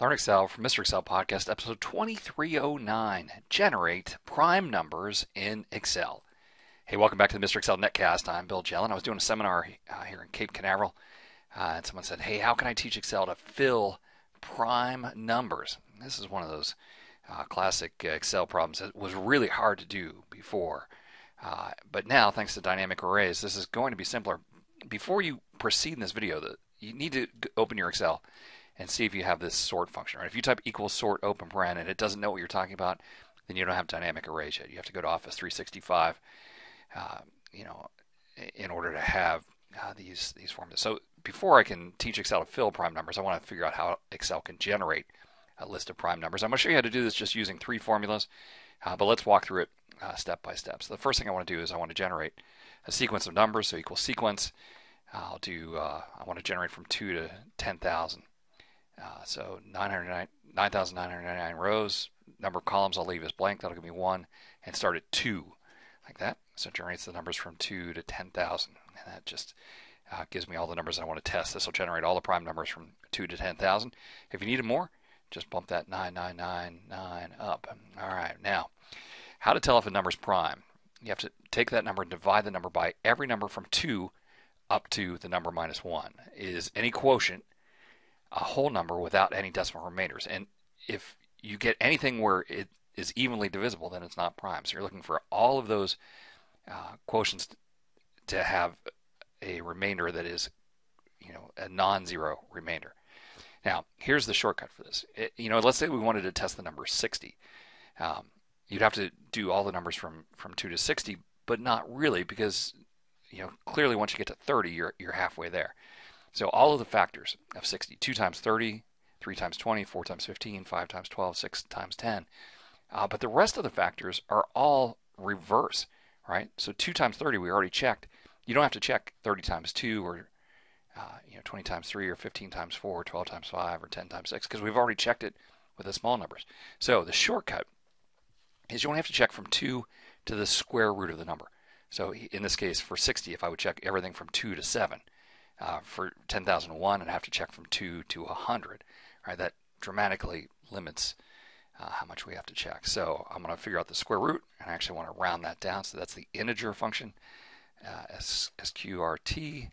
Learn Excel from Mr. Excel Podcast, episode 2309 Generate Prime Numbers in Excel. Hey, welcome back to the Mr. Excel Netcast. I'm Bill Jelen. I was doing a seminar uh, here in Cape Canaveral, uh, and someone said, Hey, how can I teach Excel to fill prime numbers? This is one of those uh, classic Excel problems that was really hard to do before. Uh, but now, thanks to dynamic arrays, this is going to be simpler. Before you proceed in this video, you need to open your Excel and see if you have this sort function. Right? If you type equals sort open paren and it doesn't know what you're talking about, then you don't have dynamic arrays yet. You have to go to Office 365, uh, you know, in order to have uh, these these formulas. So before I can teach Excel to fill prime numbers, I want to figure out how Excel can generate a list of prime numbers. I'm going to show you how to do this just using three formulas, uh, but let's walk through it uh, step by step. So the first thing I want to do is I want to generate a sequence of numbers, so equals sequence. I'll do, uh, I want to generate from 2 to 10,000. Uh, so 9,999 rows. Number of columns I'll leave as blank. That'll give me 1. And start at 2, like that. So it generates the numbers from 2 to 10,000. And that just uh, gives me all the numbers I want to test. This will generate all the prime numbers from 2 to 10,000. If you needed more, just bump that 9999 up. All right, now, how to tell if a number is prime. You have to take that number and divide the number by every number from 2 up to the number minus 1. Is any quotient a whole number without any decimal remainders. And if you get anything where it is evenly divisible, then it's not prime. So you're looking for all of those uh, quotients to have a remainder that is, you know, a non-zero remainder. Now, here's the shortcut for this. It, you know, let's say we wanted to test the number 60. Um, you'd have to do all the numbers from from 2 to 60, but not really because, you know, clearly once you get to 30, you're you're halfway there. So all of the factors of 60, 2 times 30, 3 times 20, 4 times 15, 5 times 12, 6 times 10. Uh, but the rest of the factors are all reverse, right? So 2 times 30 we already checked. You don't have to check 30 times 2 or uh, you know 20 times 3 or 15 times 4 or 12 times 5 or 10 times 6 because we've already checked it with the small numbers. So the shortcut is you only have to check from 2 to the square root of the number. So in this case for 60 if I would check everything from 2 to 7 uh, for 10,001 and have to check from 2 to 100. Right, that dramatically limits uh, how much we have to check. So I'm going to figure out the square root and I actually want to round that down. So that's the integer function, uh, SQRT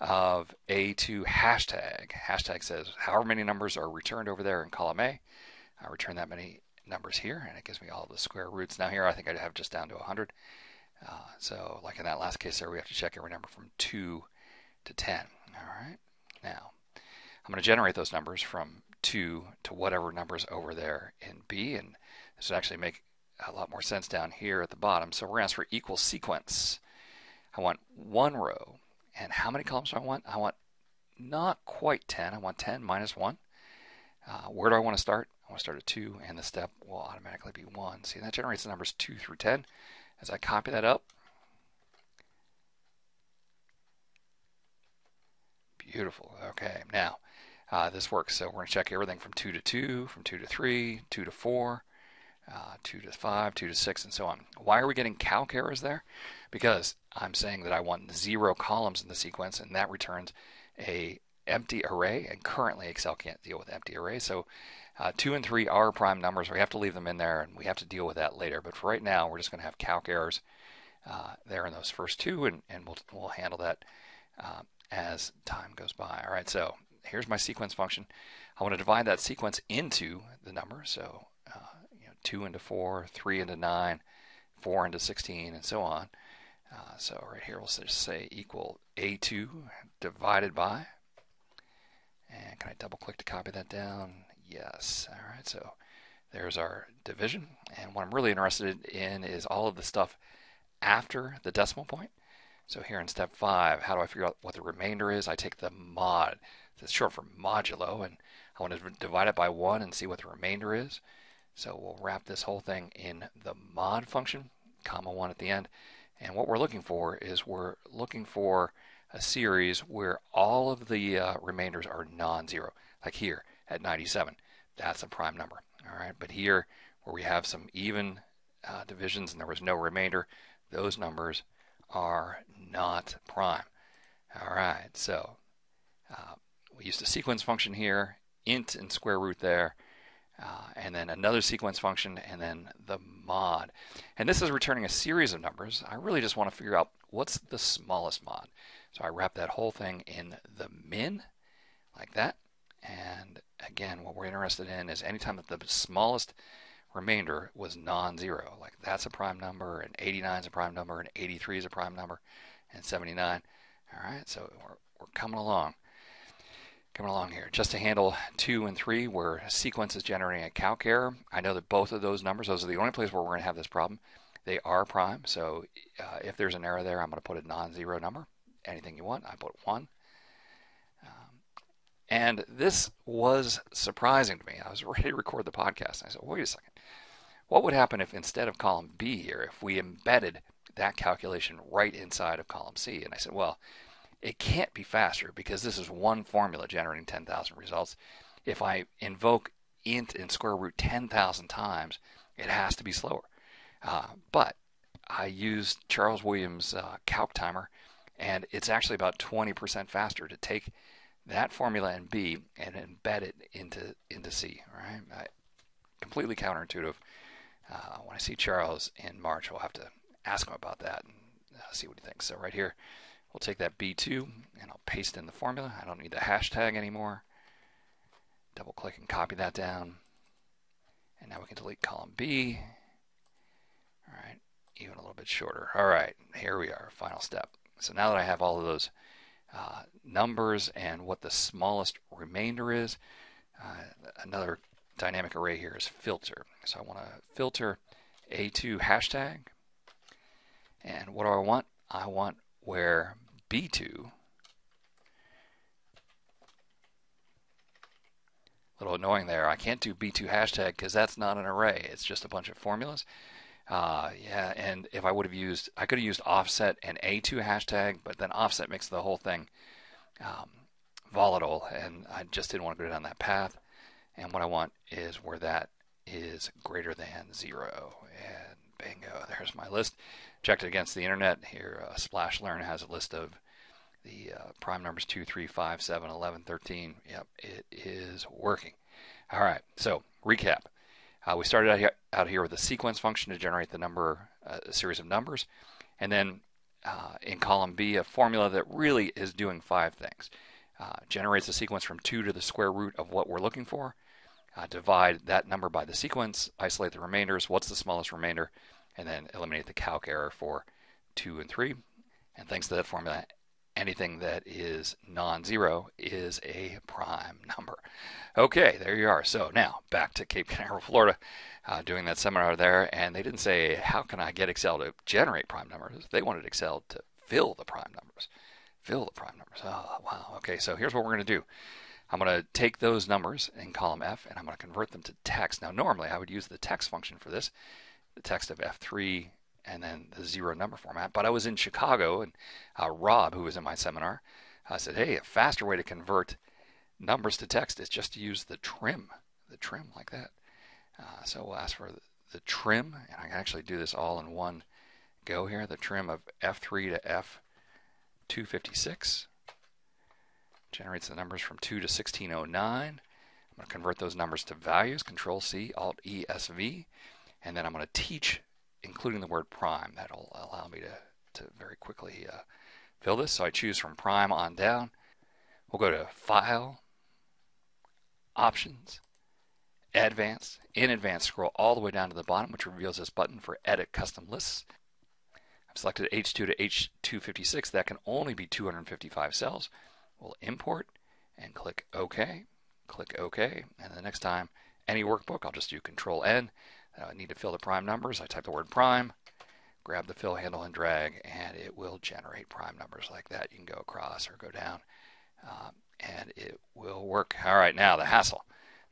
of A2 hashtag. Hashtag says however many numbers are returned over there in column A. I return that many numbers here and it gives me all the square roots. Now here I think I have just down to 100. Uh, so like in that last case there we have to check every number from 2 to 10. All right. Now, I'm going to generate those numbers from 2 to whatever numbers over there in B, and this would actually make a lot more sense down here at the bottom. So we're going to ask for equal sequence. I want one row. And how many columns do I want? I want not quite 10. I want 10 minus 1. Uh, where do I want to start? I want to start at 2, and the step will automatically be 1. See, that generates the numbers 2 through 10. As I copy that up, Beautiful. Okay, now uh, this works. So we're going to check everything from 2 to 2, from 2 to 3, 2 to 4, uh, 2 to 5, 2 to 6, and so on. Why are we getting calc errors there? Because I'm saying that I want zero columns in the sequence, and that returns a empty array, and currently Excel can't deal with empty arrays. So uh, 2 and 3 are prime numbers. We have to leave them in there, and we have to deal with that later. But for right now, we're just going to have calc errors uh, there in those first two, and, and we'll, we'll handle that uh, as time goes by. All right, so here's my sequence function. I want to divide that sequence into the number. So uh, you know, 2 into 4, 3 into 9, 4 into 16, and so on. Uh, so right here we'll just say equal A2 divided by. And can I double click to copy that down? Yes. All right, so there's our division. And what I'm really interested in is all of the stuff after the decimal point. So here in step five, how do I figure out what the remainder is? I take the mod, that's short for modulo, and I want to divide it by one and see what the remainder is. So we'll wrap this whole thing in the mod function, comma one at the end. And what we're looking for is we're looking for a series where all of the uh, remainders are non-zero, like here at 97. That's a prime number. All right, but here where we have some even uh, divisions and there was no remainder, those numbers are not prime. All right, so uh, we used a sequence function here int and square root there, uh, and then another sequence function, and then the mod. And this is returning a series of numbers. I really just want to figure out what's the smallest mod. So I wrap that whole thing in the min, like that. And again, what we're interested in is anytime that the smallest remainder was non-zero, like that's a prime number, and 89 is a prime number, and 83 is a prime number, and 79. All right, so we're, we're coming along. Coming along here. Just to handle 2 and 3, where sequence is generating a calc error, I know that both of those numbers, those are the only places where we're going to have this problem. They are prime, so uh, if there's an error there, I'm going to put a non-zero number. Anything you want, I put 1. And this was surprising to me. I was ready to record the podcast, and I said, wait a second. What would happen if instead of column B here, if we embedded that calculation right inside of column C? And I said, well, it can't be faster because this is one formula generating 10,000 results. If I invoke int in square root 10,000 times, it has to be slower. Uh, but I used Charles Williams' uh, calc timer, and it's actually about 20% faster to take that formula in B and embed it into into C. Right? I, completely counterintuitive. Uh, when I see Charles in March, we'll have to ask him about that and uh, see what he thinks. So right here, We'll take that B2 and I'll paste in the formula. I don't need the hashtag anymore. Double click and copy that down. And now we can delete column B. All right, even a little bit shorter. All right, here we are, final step. So now that I have all of those uh, numbers and what the smallest remainder is, uh, another dynamic array here is filter. So I want to filter A2 hashtag. And what do I want? I want where B2, little annoying there, I can't do B2 hashtag because that's not an array, it's just a bunch of formulas. Uh, yeah, and if I would have used, I could have used offset and A2 hashtag, but then offset makes the whole thing um, volatile, and I just didn't want to go down that path. And what I want is where that is greater than zero. And bingo, there's my list checked it against the internet. Here, uh, Splash Learn has a list of the uh, prime numbers 2, 3, 5, 7, 11, 13. Yep, it is working. All right, so recap. Uh, we started out here, out here with a sequence function to generate the number, uh, a series of numbers. And then uh, in column B, a formula that really is doing five things. Uh, generates a sequence from 2 to the square root of what we're looking for. divide that number by the sequence, isolate the remainders. What's the smallest remainder? and then eliminate the calc error for 2 and 3. And thanks to that formula, anything that is non-zero is a prime number. Okay, there you are. So now back to Cape Canaveral, Florida, uh, doing that seminar there, and they didn't say, how can I get Excel to generate prime numbers? They wanted Excel to fill the prime numbers. Fill the prime numbers. Oh, wow. Okay, so here's what we're going to do. I'm going to take those numbers in column F and I'm going to convert them to text. Now, normally I would use the text function for this the text of F3 and then the zero number format. But I was in Chicago and uh, Rob, who was in my seminar, uh, said, hey, a faster way to convert numbers to text is just to use the trim, the trim like that. Uh, so we'll ask for the, the, trim, and I can actually do this all in one go here. The trim of F3 to F256 generates the numbers from 2 to 1609. I'm going to convert those numbers to values, Control C, Alt E, S, V and then I'm going to teach including the word prime. That'll allow me to, to very quickly uh, fill this. So I choose from prime on down. We'll go to File, Options, Advanced. In Advanced, scroll all the way down to the bottom, which reveals this button for Edit Custom Lists. I've selected H2 to H256. That can only be 255 cells. We'll import and click OK. Click OK. And the next time, any workbook, I'll just do Control N I need to fill the prime numbers. I type the word prime, grab the fill handle and drag, and it will generate prime numbers like that. You can go across or go down, um, and it will work. All right, now the hassle.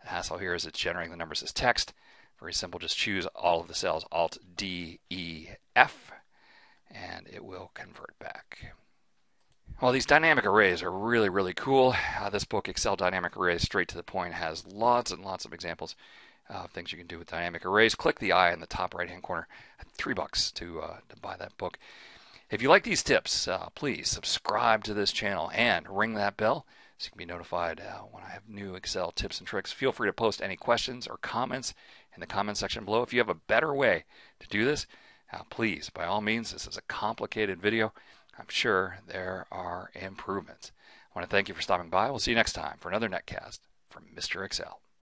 The hassle here is it's generating the numbers as text. Very simple. Just choose all of the cells, Alt D E F, and it will convert back. Well, these dynamic arrays are really, really cool. Uh, this book, Excel Dynamic Arrays, straight to the point, has lots and lots of examples uh, things you can do with dynamic arrays. Click the eye in the top right hand corner. Three bucks to, uh, to buy that book. If you like these tips, uh, please subscribe to this channel and ring that bell so you can be notified uh, when I have new Excel tips and tricks. Feel free to post any questions or comments in the comment section below. If you have a better way to do this, uh, please, by all means, this is a complicated video. I'm sure there are improvements. I want to thank you for stopping by. We'll see you next time for another netcast from Mr. Excel.